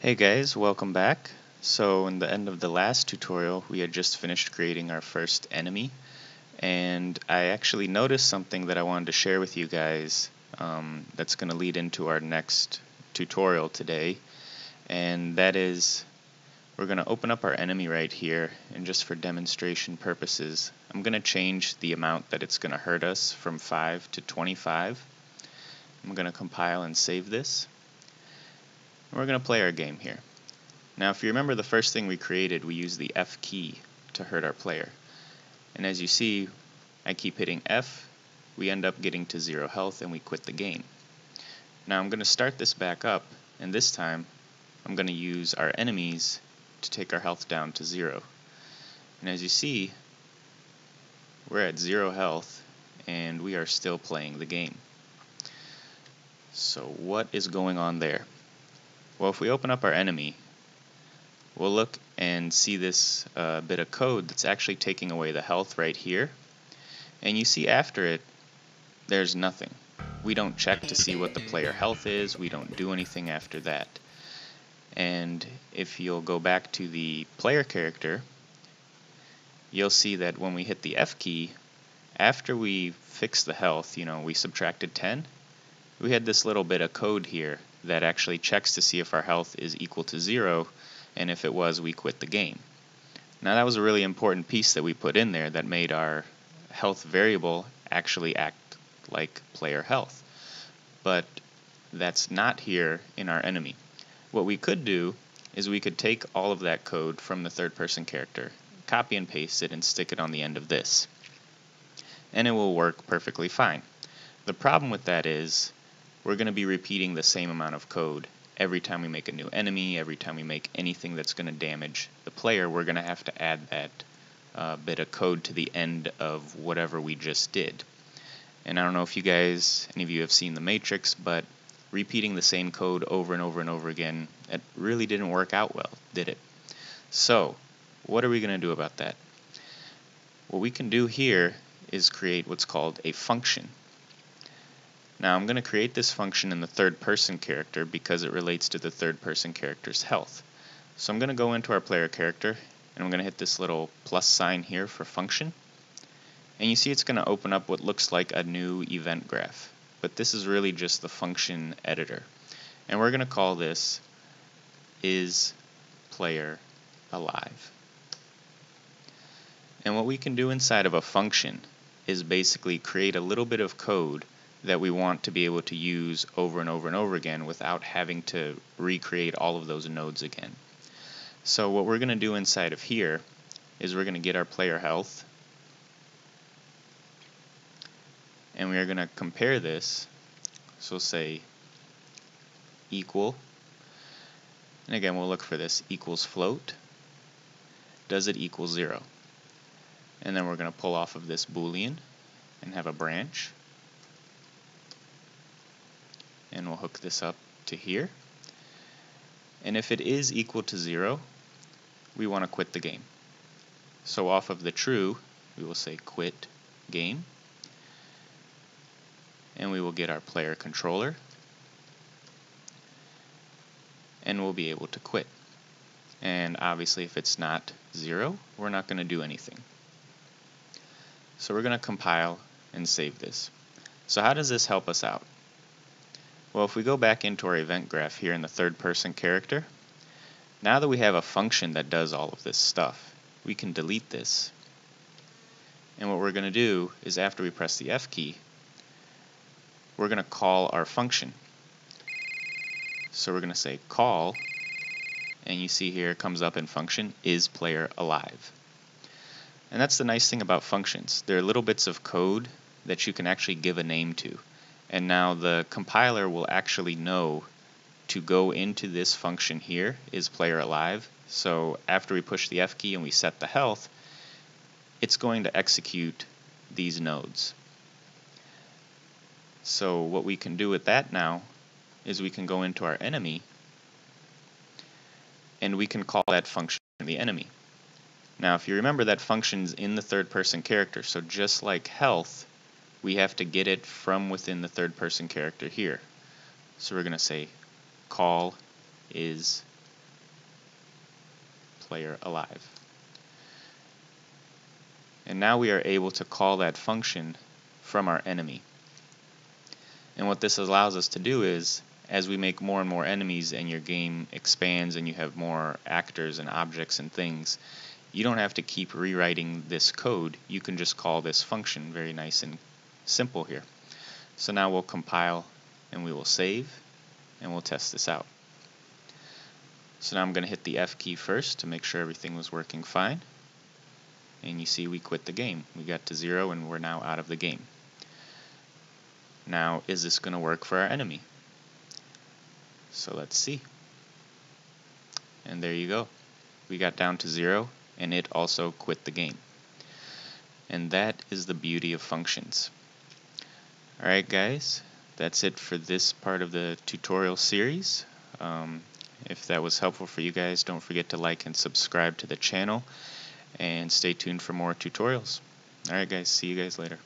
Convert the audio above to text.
Hey guys, welcome back. So in the end of the last tutorial, we had just finished creating our first enemy, and I actually noticed something that I wanted to share with you guys um, that's going to lead into our next tutorial today, and that is we're going to open up our enemy right here, and just for demonstration purposes, I'm going to change the amount that it's going to hurt us from 5 to 25. I'm going to compile and save this. We're going to play our game here. Now if you remember the first thing we created, we used the F key to hurt our player. And as you see, I keep hitting F, we end up getting to zero health and we quit the game. Now I'm going to start this back up, and this time I'm going to use our enemies to take our health down to zero. And as you see, we're at zero health and we are still playing the game. So what is going on there? Well, if we open up our enemy, we'll look and see this uh, bit of code that's actually taking away the health right here. And you see after it, there's nothing. We don't check to see what the player health is, we don't do anything after that. And if you'll go back to the player character, you'll see that when we hit the F key, after we fix the health, you know, we subtracted 10, we had this little bit of code here that actually checks to see if our health is equal to zero, and if it was, we quit the game. Now that was a really important piece that we put in there that made our health variable actually act like player health. But that's not here in our enemy. What we could do is we could take all of that code from the third person character, copy and paste it and stick it on the end of this. And it will work perfectly fine. The problem with that is we're going to be repeating the same amount of code every time we make a new enemy, every time we make anything that's going to damage the player, we're going to have to add that uh, bit of code to the end of whatever we just did. And I don't know if you guys, any of you have seen The Matrix, but repeating the same code over and over and over again, it really didn't work out well, did it? So, what are we going to do about that? What we can do here is create what's called a function. Now I'm going to create this function in the third person character because it relates to the third person character's health. So I'm going to go into our player character and I'm going to hit this little plus sign here for function. And you see it's going to open up what looks like a new event graph. But this is really just the function editor. And we're going to call this is player alive. And what we can do inside of a function is basically create a little bit of code that we want to be able to use over and over and over again without having to recreate all of those nodes again. So what we're going to do inside of here is we're going to get our player health. And we are going to compare this so say equal. And again we'll look for this equals float. Does it equal zero? And then we're going to pull off of this boolean and have a branch and we'll hook this up to here. And if it is equal to zero, we want to quit the game. So off of the true, we will say quit game. And we will get our player controller. And we'll be able to quit. And obviously if it's not zero, we're not going to do anything. So we're going to compile and save this. So how does this help us out? Well, if we go back into our event graph here in the third person character, now that we have a function that does all of this stuff, we can delete this. And what we're going to do is after we press the F key, we're going to call our function. So we're going to say call, and you see here it comes up in function, is player alive. And that's the nice thing about functions. They're little bits of code that you can actually give a name to. And now the compiler will actually know to go into this function here, is player alive. So after we push the F key and we set the health, it's going to execute these nodes. So what we can do with that now is we can go into our enemy and we can call that function the enemy. Now if you remember that function's in the third person character, so just like health, we have to get it from within the third person character here. So we're going to say call is player alive. And now we are able to call that function from our enemy. And what this allows us to do is, as we make more and more enemies and your game expands and you have more actors and objects and things, you don't have to keep rewriting this code. You can just call this function very nice and simple here. So now we'll compile and we will save and we'll test this out. So now I'm going to hit the F key first to make sure everything was working fine. And you see we quit the game. We got to zero and we're now out of the game. Now is this going to work for our enemy? So let's see. And there you go. We got down to zero and it also quit the game. And that is the beauty of functions. Alright guys, that's it for this part of the tutorial series. Um, if that was helpful for you guys, don't forget to like and subscribe to the channel and stay tuned for more tutorials. Alright guys, see you guys later.